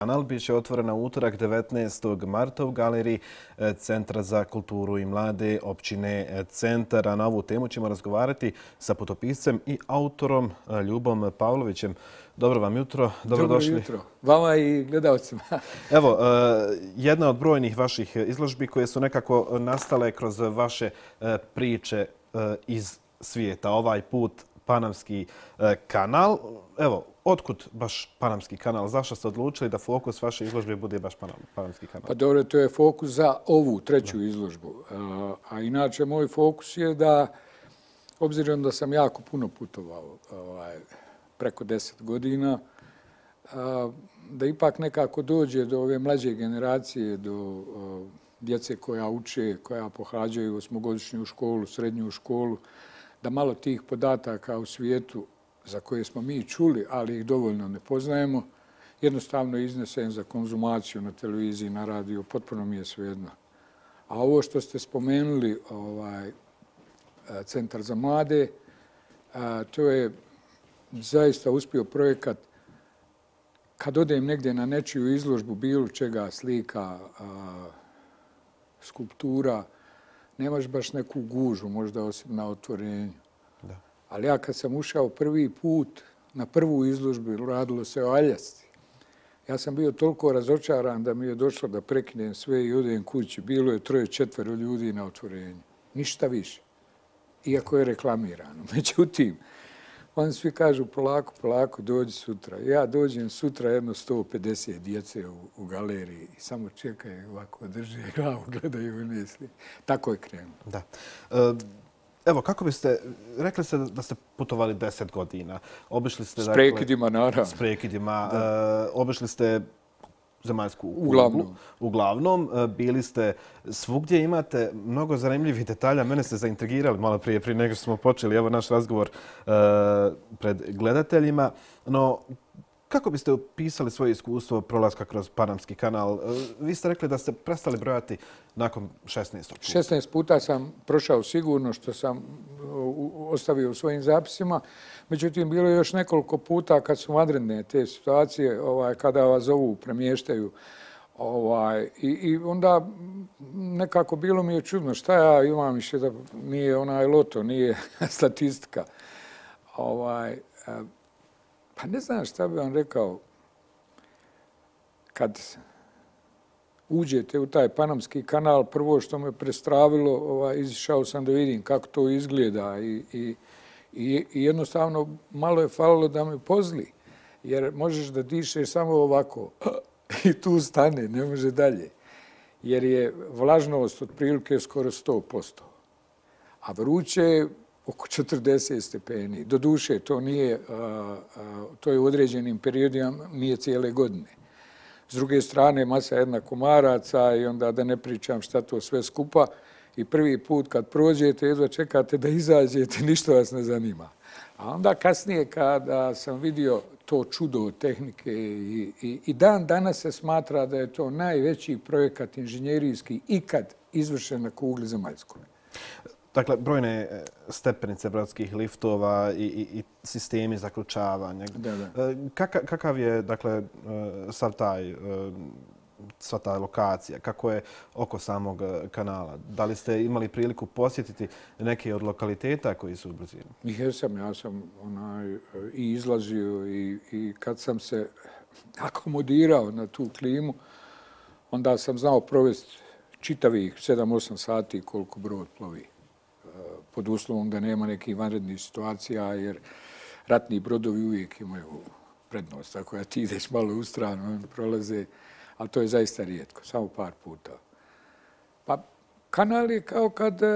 Kanal biće otvorena utorak 19. marta u galeriji e, Centra za kulturu i mlade općine e, Centar. A na ovu temu ćemo razgovarati sa putopiscem i autorom e, Ljubom Pavlovićem. Dobro vam jutro. Dobrodošli. Dobro jutro. Vama i gledalcima. Evo, jedna od brojnih vaših izložbi koje su nekako nastale kroz vaše priče iz svijeta. Ovaj put Panamski kanal. Evo, Otkud baš Panamski kanal? Zašto ste odlučili da fokus vaše izložbe bude baš Panamski kanal? Pa dobro, to je fokus za ovu treću izložbu. A inače, moj fokus je da, obzirom da sam jako puno putovao, ovaj, preko deset godina, da ipak nekako dođe do ove mlađe generacije, do djece koja uče, koja pohađaju osmogodišnju školu, srednju školu, da malo tih podataka u svijetu za koje smo mi čuli, ali ih dovoljno ne poznajemo, jednostavno iznesem za konzumaciju na televiziji, na radiju, potpuno mi je svejedno. A ovo što ste spomenuli, ovaj, Centar za mlade, to je zaista uspio projekat kad odem negdje na nečiju izložbu bilo čega, slika, skulptura, nemaš baš neku gužu, možda osim na otvorenju. Ali ja kad sam ušao prvi put na prvu izložbu, radilo se o aljasti. Ja sam bio toliko razočaran da mi je došlo da prekinem sve i odem kući. Bilo je troje četvero ljudi na otvorenju. Ništa više. Iako je reklamirano. Međutim, oni svi kažu polako, polako, dođi sutra. Ja dođem sutra jedno 150 djece u, u galeriji i samo čekaju ovako, drže glavu, gledaju i misli. Tako je krenuo. Da. E, Evo, kako biste, rekli ste da ste putovali deset godina. Obišli ste... S dakle, prekidima, naravno. S prekidima. Uh, obišli ste zemaljsku kugu. Uglavnom. Uglavnom. Uh, bili ste svugdje. Imate mnogo zanimljivih detalja. Mene ste zaintrigirali malo prije, prije nego što smo počeli. Evo naš razgovor uh, pred gledateljima. No, Kako biste opisali svoje iskustvo prolaska kroz Panamski kanal? E, vi ste rekli da ste prestali brojati nakon 16. puta. 16 puta sam prošao sigurno što sam e, ostavio u svojim zapisima. Međutim, bilo je još nekoliko puta kad su madredne te situacije, ovaj, kada vas zovu, premještaju. Ovaj, i, I onda nekako bilo mi je čudno šta ja imam više da nije onaj loto, nije statistika. Ovaj, e, Pa ne znam šta bi vam rekao kad uđete u taj panamski kanal, prvo što me prestravilo, ovaj, izišao sam da vidim kako to izgleda i, i, i, i jednostavno malo je falilo da me pozli, jer možeš da dišeš samo ovako i tu stane, ne može dalje, jer je vlažnost otprilike skoro 100%, a vruće je oko 40 stepeni. Do duše, to nije, to je u određenim periodima, nije cijele godine. S druge strane, masa jedna komaraca i onda da ne pričam šta to sve skupa. I prvi put kad prođete, jedva čekate da izađete, ništa vas ne zanima. A onda kasnije kada sam vidio to čudo tehnike i, i, i dan danas se smatra da je to najveći projekat inženjerijski ikad izvršen na kugli zemaljskoj. Dakle, brojne e, stepenice brodskih liftova i, i, i sistemi zaključavanja. Da, da. E, kaka, kakav je, dakle, e, sav taj, sva ta lokacija? Kako je oko samog kanala? Da li ste imali priliku posjetiti neke od lokaliteta koji su u blizini? Jesam, ja sam onaj, i izlazio i, i kad sam se akomodirao na tu klimu, onda sam znao provesti čitavih 7-8 sati koliko brod plovi pod uslovom da nema nekih vanrednih situacija, jer ratni brodovi uvijek imaju prednost. Ako ja ti ideš malo u stranu, oni prolaze, ali to je zaista rijetko, samo par puta. Pa kanal je kao kad e,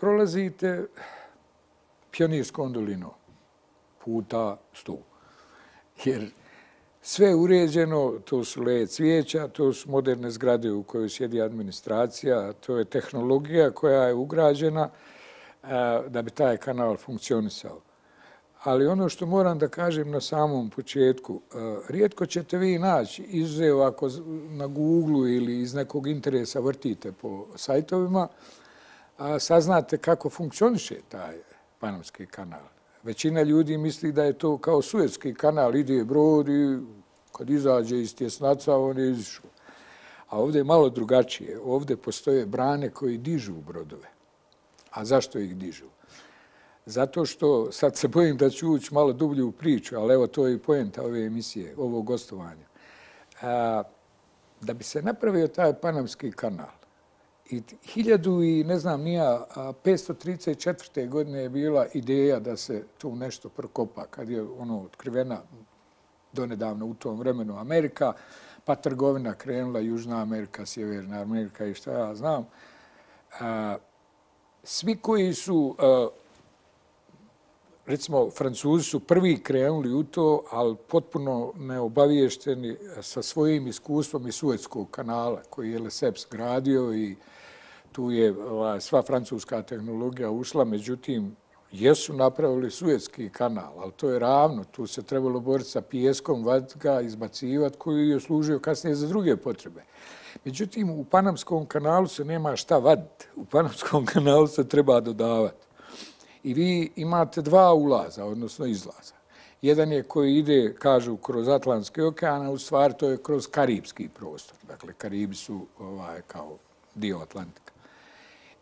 prolazite pionirskom dolinom, puta stu. Jer sve je uređeno, to su leje cvijeća, to su moderne zgrade u kojoj sjedi administracija, to je tehnologija koja je ugrađena, da bi taj kanal funkcionisao. Ali ono što moram da kažem na samom početku, rijetko ćete vi naći, izuzeo ako na Google ili iz nekog interesa vrtite po sajtovima, saznate kako funkcioniše taj panamski kanal. Većina ljudi misli da je to kao sujetski kanal, ide brod i Kad izađe iz tjesnaca, on je izišao. A ovdje je malo drugačije. Ovdje postoje brane koji dižu brodove. A zašto ih dižu? Zato što, sad se bojim da ću ući malo dublju u priču, ali evo to je i pojenta ove emisije, ovog gostovanja. A, e, da bi se napravio taj Panamski kanal, i hiljadu i ne znam nija, 534. godine je bila ideja da se tu nešto prokopa, kad je ono otkrivena donedavno u tom vremenu Amerika, pa trgovina krenula Južna Amerika, Sjeverna Amerika i šta ja znam. Svi koji su e, recimo, Francuzi su prvi krenuli u to, ali potpuno neobaviješteni sa svojim iskustvom iz Suetskog kanala, koji je Lesseps gradio i tu je sva francuska tehnologija ušla, međutim, jesu napravili Suetski kanal, ali to je ravno. Tu se trebalo boriti sa pijeskom, vad ga izbacivati, koji je služio kasnije za druge potrebe. Međutim, u Panamskom kanalu se nema šta vaditi. U Panamskom kanalu se treba dodavati. I vi imate dva ulaza, odnosno izlaza. Jedan je koji ide, kažu, kroz Atlantski okean, a u stvari to je kroz Karibski prostor. Dakle, Karibi su ovaj, kao dio Atlantika.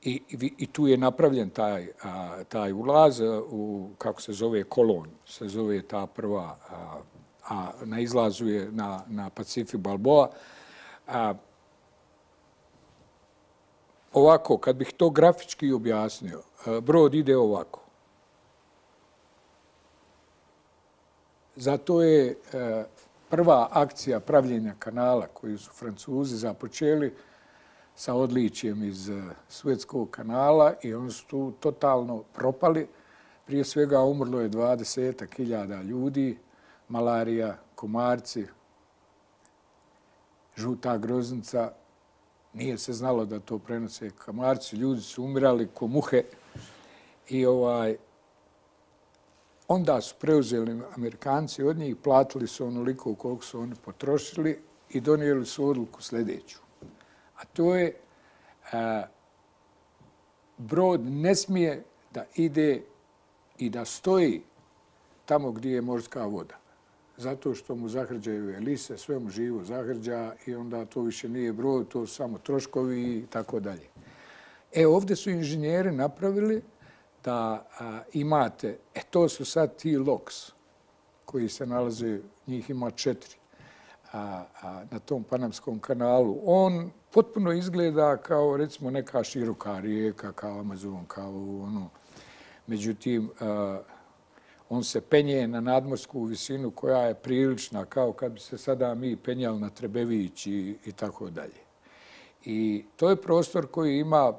I, i, i tu je napravljen taj, a, taj ulaz u, kako se zove, kolon, se zove ta prva, a, a na izlazu je na, na Pacific Balboa. A, ovako, kad bih to grafički objasnio, e, brod ide ovako. Zato je e, prva akcija pravljenja kanala koju su Francuzi započeli sa odličijem iz e, Suetskog kanala i oni su tu totalno propali. Prije svega umrlo je 20.000 ljudi, malarija, komarci, žuta groznica, nije se znalo da to prenose kamarci, ljudi su umirali ko muhe i ovaj onda su preuzeli Amerikanci od njih, platili su onoliko koliko su oni potrošili i donijeli su odluku sljedeću. A to je a, brod ne smije da ide i da stoji tamo gdje je morska voda zato što mu zahrđaju elise, sve mu živo zahrđa i onda to više nije brod, to su samo troškovi i tako dalje. E, ovdje su inženjeri napravili da a, imate, e, to su sad ti loks koji se nalaze, njih ima četiri a, a, na tom Panamskom kanalu. On potpuno izgleda kao, recimo, neka široka rijeka, kao Amazon, kao ono. Međutim, a, on se penje na nadmorsku visinu koja je prilična, kao kad bi se sada mi penjali na Trebević i, i tako dalje. I to je prostor koji ima,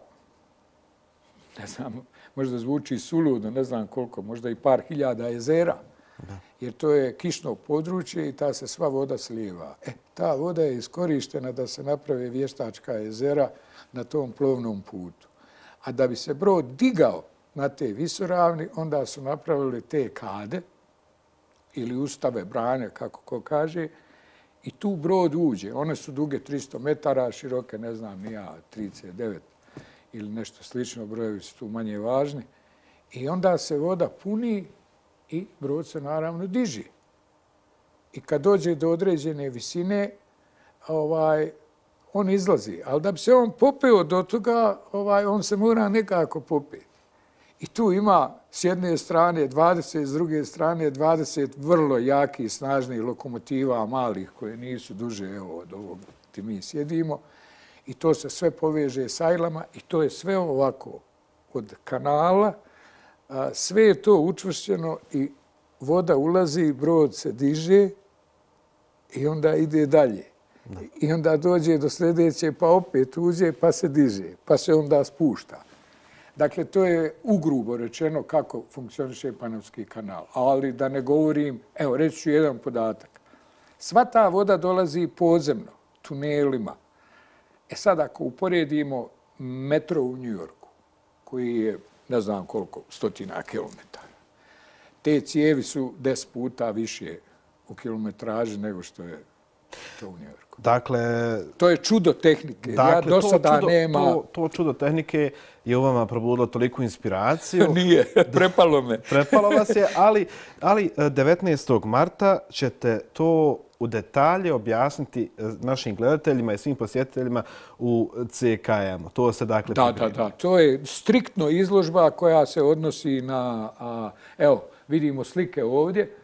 ne znam, možda zvuči suludo, ne znam koliko, možda i par hiljada jezera, jer to je kišno područje i ta se sva voda slijeva. E, ta voda je iskorištena da se naprave vještačka jezera na tom plovnom putu. A da bi se brod digao na te visoravni, onda su napravili te kade ili ustave brane, kako ko kaže, i tu brod uđe. One su duge 300 metara, široke, ne znam, nija 39 ili nešto slično, brojevi su tu manje važni. I onda se voda puni i brod se naravno diže. I kad dođe do određene visine, ovaj, on izlazi. Ali da bi se on popeo do toga, ovaj, on se mora nekako popeti. I tu ima s jedne strane 20, s druge strane 20 vrlo jaki i snažni lokomotiva malih koje nisu duže evo, od ovog gdje mi sjedimo. I to se sve poveže sajlama i to je sve ovako od kanala. Sve je to učvršćeno i voda ulazi, brod se diže i onda ide dalje. I onda dođe do sljedeće, pa opet uđe, pa se diže, pa se onda spušta. Dakle, to je ugrubo rečeno kako funkcioniše Panamski kanal. Ali da ne govorim, evo, reći ću jedan podatak. Sva ta voda dolazi podzemno, tunelima. E sad, ako uporedimo metro u Njujorku, koji je, ne znam koliko, stotina kilometara, te cijevi su des puta više u kilometraži nego što je to u Njujorku. Dakle, to je čudo tehnike. Dakle, ja do sada čudo, nema... To, to čudo tehnike je u vama probudilo toliko inspiraciju. Nije, prepalo me. prepalo vas je, ali, ali 19. E, marta ćete to u detalje objasniti e, našim gledateljima i svim posjetiteljima u CKM. To se dakle... Da, da, da. To je striktno izložba koja se odnosi na... Evo, vidimo slike ovdje.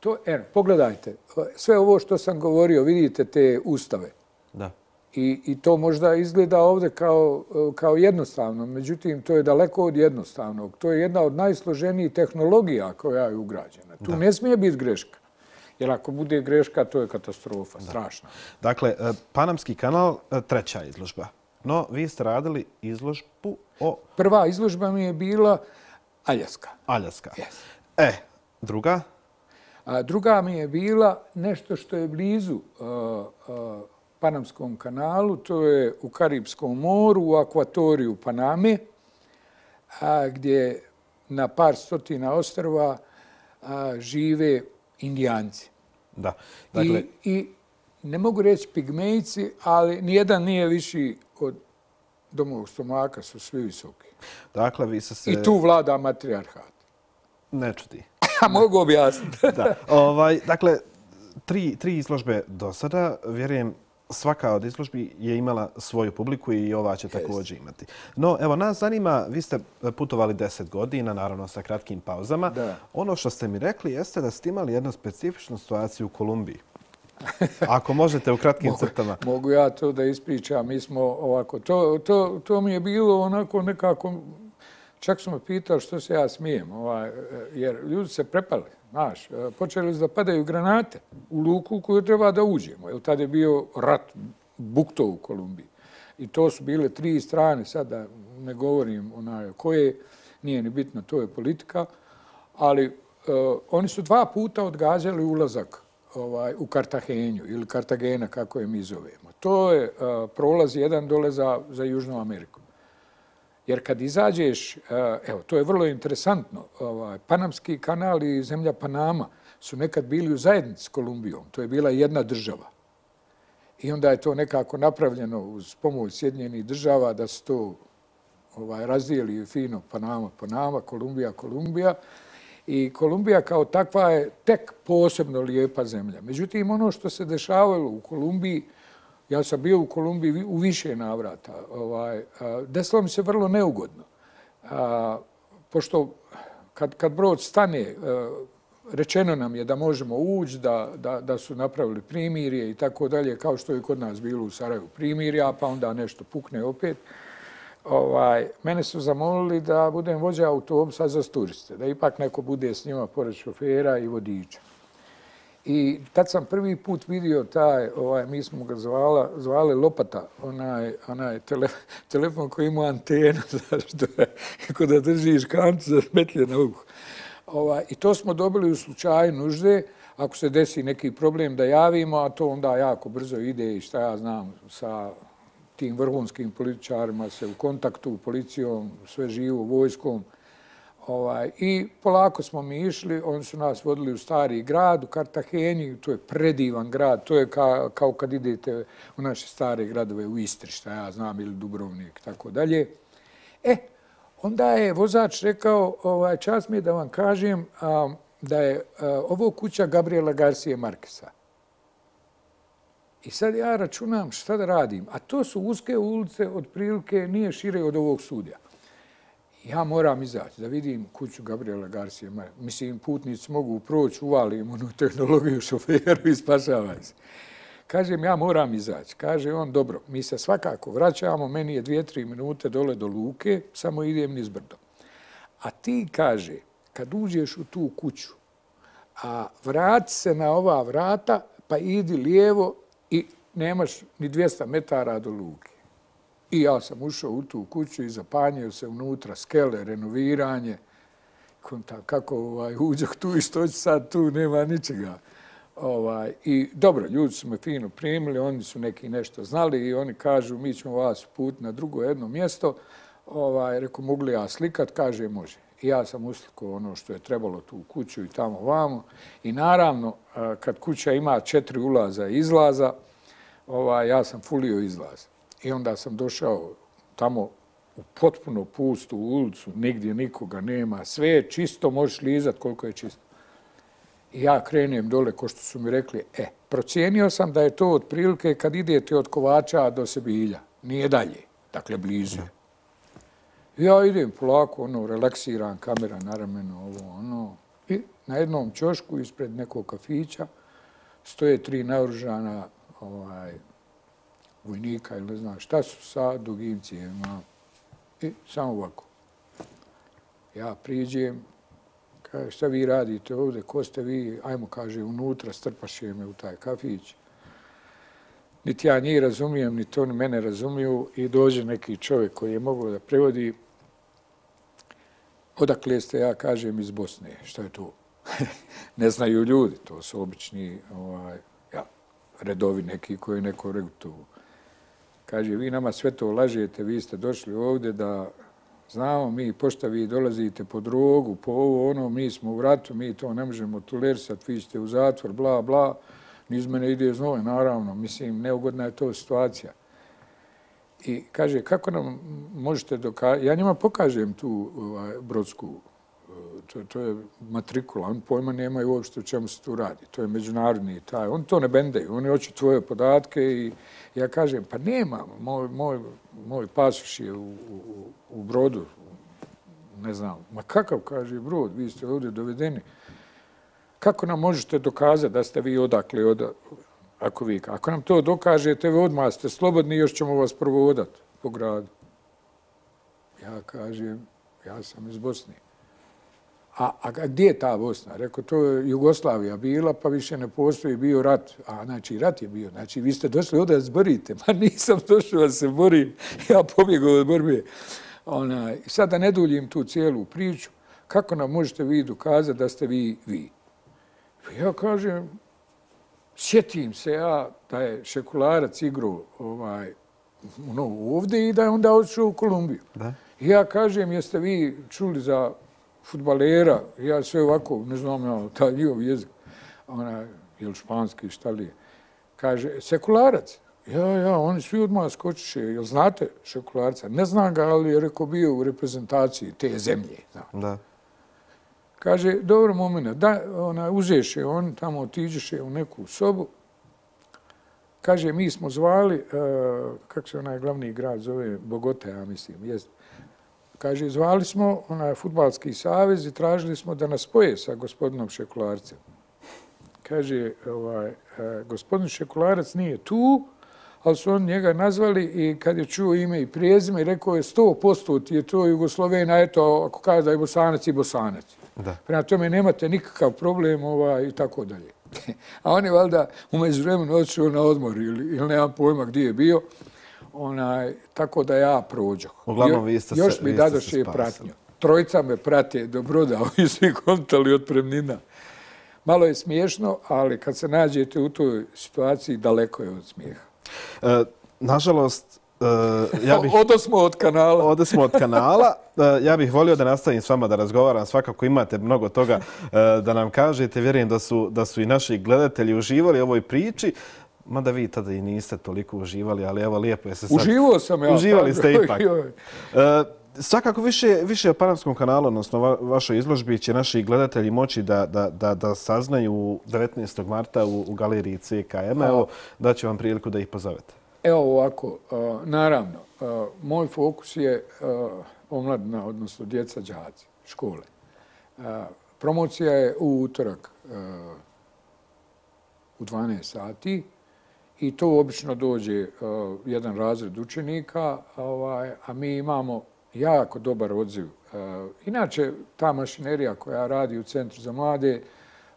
To, er, pogledajte, sve ovo što sam govorio, vidite te ustave. Da. I, I to možda izgleda ovdje kao, kao jednostavno, međutim, to je daleko od jednostavnog. To je jedna od najsloženijih tehnologija koja je ugrađena. Tu ne smije biti greška. Jer ako bude greška, to je katastrofa, strašna. Dakle, e, Panamski kanal, e, treća izložba. No, vi ste radili izložbu o... Prva izložba mi je bila Aljaska. Aljaska. E, druga? A druga mi je bila nešto što je blizu Panamskom kanalu, to je u Karibskom moru, u akvatoriju Paname, a, gdje na par stotina ostrva a, žive indijanci. Da. Dakle... I, I ne mogu reći pigmejci, ali nijedan nije viši od domovog stomaka, su svi visoki. Dakle, vi se... I tu vlada matriarhat. Ne čudi. mogu objasniti. da. Ovaj, dakle, tri, tri izložbe do sada, vjerujem, svaka od izložbi je imala svoju publiku i ova će također imati. No, evo, nas zanima, vi ste putovali deset godina, naravno sa kratkim pauzama. Da. Ono što ste mi rekli jeste da ste imali jednu specifičnu situaciju u Kolumbiji. Ako možete u kratkim mogu, crtama. Mogu ja to da ispričam. Mi smo ovako, to, to, to mi je bilo onako nekako, čak smo pitali što se ja smijem, ovaj, e, jer ljudi se prepali. Znaš, e, počeli su da padaju granate u luku u koju treba da uđemo. Jer tada je bio rat bukto u Kolumbiji. I to su bile tri strane, sad da ne govorim onaj, koje, nije ni bitno, to je politika, ali uh, oni su dva puta odgađali ulazak ovaj, u Kartahenju ili Kartagena, kako je mi zovemo. To je uh, prolaz jedan dole za, za Južnu Ameriku. Jer kad izađeš, e, evo, to je vrlo interesantno, ovaj, Panamski kanal i zemlja Panama su nekad bili u zajednici s Kolumbijom. To je bila jedna država. I onda je to nekako napravljeno uz pomoć Sjedinjenih država da se to ovaj, razdijeli fino Panama, Panama, Kolumbija, Kolumbija. I Kolumbija kao takva je tek posebno lijepa zemlja. Međutim, ono što se dešavalo u Kolumbiji, Ja sam bio u Kolumbiji u više navrata. Ovaj, desilo mi se vrlo neugodno. A, pošto kad, kad brod stane, e, rečeno nam je da možemo ući, da, da, da su napravili primirje i tako dalje, kao što je kod nas bilo u Sarajevu primirja, pa onda nešto pukne opet. Ovaj, mene su zamolili da budem vođa autobusa za turiste, da ipak neko bude s njima pored šofera i vodiča. I tad sam prvi put vidio taj, ovaj, mi smo ga zvala, zvali Lopata, onaj, onaj tele, telefon koji ima antenu, znaš, da, kako da držiš kantu za smetlje na uhu. Ovaj, I to smo dobili u slučaju nužde, ako se desi neki problem da javimo, a to onda jako brzo ide i šta ja znam sa tim vrhunskim političarima se u kontaktu, policijom, sve živo, vojskom, Ovaj, I polako smo mi išli, oni su nas vodili u stari grad, u Kartaheni, to je predivan grad, to je ka, kao kad idete u naše stare gradove u Istri, šta ja znam, ili Dubrovnik, tako dalje. E, onda je vozač rekao, ovaj, čas mi je da vam kažem a, da je a, ovo kuća Gabriela Garcije Markesa. I sad ja računam šta da radim, a to su uske ulice, otprilike nije šire od ovog sudja ja moram izaći da vidim kuću Gabriela Garcia. Mislim, putnici mogu proći, uvalim onu tehnologiju šoferu i spašavaj se. Kažem, ja moram izaći. Kaže on, dobro, mi se svakako vraćamo, meni je dvije, tri minute dole do luke, samo idem niz brdo. A ti, kaže, kad uđeš u tu kuću, a vrati se na ova vrata, pa idi lijevo i nemaš ni 200 metara do luke. I ja sam ušao u tu kuću i zapanjio se unutra skele, renoviranje. Kako ovaj, uđak tu i što sad tu, nema ničega. Ovaj, I dobro, ljudi su me fino primili, oni su neki nešto znali i oni kažu mi ćemo vas put na drugo jedno mjesto. Ovaj, Reku, mogli ja slikat? Kaže, može. I ja sam uslikao ono što je trebalo tu kuću i tamo vamo. I naravno, eh, kad kuća ima četiri ulaza i izlaza, ovaj, ja sam fulio izlaza. I onda sam došao tamo u potpuno pustu ulicu, nigdje nikoga nema, sve je čisto, možeš lizat koliko je čisto. I ja krenem dole, ko što su mi rekli, e, procijenio sam da je to otprilike kad idete od Kovača do Sebilja. Nije dalje, dakle blizu. Ja idem polako, ono, relaksiran, kamera na ramenu, ovo, ono. I na jednom čošku ispred nekog kafića stoje tri naoružana ovaj, vojnika ili ne znam šta su sa dugim cijevima. I samo ovako. Ja priđem, kaže, šta vi radite ovdje, ko ste vi, ajmo, kaže, unutra, strpaše me u taj kafić. Niti ja njih razumijem, niti oni mene razumiju i dođe neki čovjek koji je mogao da prevodi odakle ste, ja kažem, iz Bosne. Šta je to? ne znaju ljudi, to su obični ovaj, ja, redovi neki koji neko regutu. Kaže, vi nama sve to lažete, vi ste došli ovdje da znamo mi, pošta vi dolazite po drogu, po ovo, ono, mi smo u ratu, mi to ne možemo tolerisati, vi ste u zatvor, bla, bla. Niz mene ide znove, naravno, mislim, neugodna je to situacija. I kaže, kako nam možete dokazati, ja njima pokažem tu ovaj, brodsku, to, to je matrikula, on pojma nemaju uopšte u čemu se tu radi, to je međunarodni taj, on to ne bendaju, oni hoće tvoje podatke i ja kažem, pa nema, moj, moj, moj pasuš je u, u, u brodu, ne znam, ma kakav kaže brod, vi ste ovdje dovedeni, kako nam možete dokazati da ste vi odakle, od, ako vi, ako nam to dokažete, vi odmah ste slobodni, još ćemo vas provodati po gradu. Ja kažem, ja sam iz Bosne. A, a gdje je ta Bosna? Rekao, to je Jugoslavija bila, pa više ne postoji, bio rat. A, znači, rat je bio. Znači, vi ste došli ovdje da se borite. Ma nisam došao da se borim. Ja pobjegao od borbe. Ona, sad da ne duljim tu cijelu priču, kako nam možete vi dokazati da ste vi vi? Ja kažem, sjetim se ja da je Šekularac igrao ovaj, no, ovdje i da je onda odšao u Kolumbiju. Da. I ja kažem, jeste vi čuli za futbalera, ja sve ovako, ne znam ja, taj njihov jezik, ona, je španski, šta li je, kaže, sekularac. Ja, ja, oni svi odmah skočiše, jel znate šekularca? Ne znam ga, ali je rekao bio u reprezentaciji te zemlje. Znam. Da. Kaže, dobro moment, da, ona, uzeš je on, tamo otiđeš je u neku sobu. Kaže, mi smo zvali, uh, kako se onaj glavni grad zove, Bogota, ja mislim, jest. Kaže, zvali smo onaj futbalski savez i tražili smo da nas spoje sa gospodinom Šekularcem. Kaže, ovaj, uh, gospodin Šekularac nije tu, ali su on njega nazvali i kad je čuo ime i prijezime, rekao je 100% ti je to Jugoslovena, eto, ako kaže da je bosanac i bosanac. Da. Prema tome nemate nikakav problem ovaj, i tako dalje. A on je valjda umeđu vremenu odšao na odmor ili, ili nemam pojma gdje je bio. Onaj, tako da ja prođo. Uglavnom, vi ste Još mi dadoše pratnju. Trojica me prate do broda, ovi svi kontali od premnina. Malo je smiješno, ali kad se nađete u toj situaciji, daleko je od smijeha. E, nažalost, Uh, ja bih, odo smo od kanala. Odo smo od kanala. Uh, ja bih volio da nastavim s vama da razgovaram. Svakako imate mnogo toga uh, da nam kažete. Vjerujem da su, da su i naši gledatelji uživali ovoj priči. Mada vi tada i niste toliko uživali, ali evo lijepo je se sad... Uživao sam ja. Uživali ste ipak. Uh, svakako više, više o Panamskom kanalu, odnosno va, vašoj izložbi, će naši gledatelji moći da, da, da, da saznaju 19. marta u, u galeriji CKM. Evo, da ću vam priliku da ih pozovete. Evo ovako, naravno, moj fokus je omladna, odnosno djeca džaci, škole. Promocija je u utorak u 12 sati i to obično dođe e, jedan razred učenika, ovaj, a mi imamo jako dobar odziv. E, inače, ta mašinerija koja radi u Centru za mlade,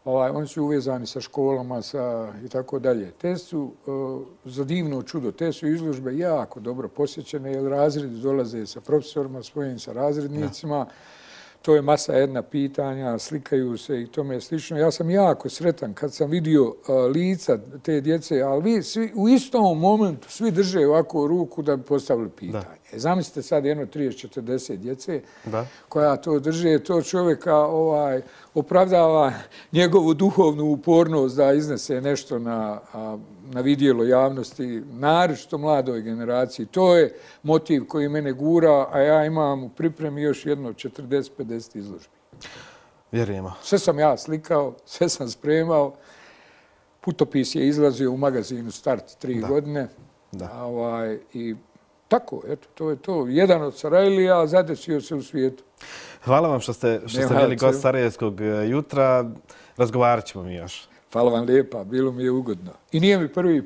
ovaj, oni su uvezani sa školama sa, i tako dalje. Te su, uh, za divno čudo, te su izložbe jako dobro posjećene, jer razredi dolaze sa profesorima svojim, sa razrednicima. Ja to je masa jedna pitanja, slikaju se i tome slično. Ja sam jako sretan kad sam vidio lica te djece, ali vi svi, u istom momentu svi drže ovako ruku da bi postavili pitanje. Da. Zamislite sad jedno 30-40 djece da. koja to drže, to čovjeka ovaj, opravdava njegovu duhovnu upornost da iznese nešto na, na vidjelo javnosti, naročito mladoj generaciji. To je motiv koji mene gura, a ja imam u pripremi još jedno 40-50 izložbi. Vjerujemo. Sve sam ja slikao, sve sam spremao. Putopis je izlazio u magazinu Start tri godine. Da. Ovaj, I tako, eto, to je to. Jedan od Sarajlija, zadesio se u svijetu. Hvala vam što ste, što ste bili gost. Sarajevskog e, jutra. Razgovarat ćemo mi još. Hvala vam lijepa, bilo mi je ugodno. I nije mi prvi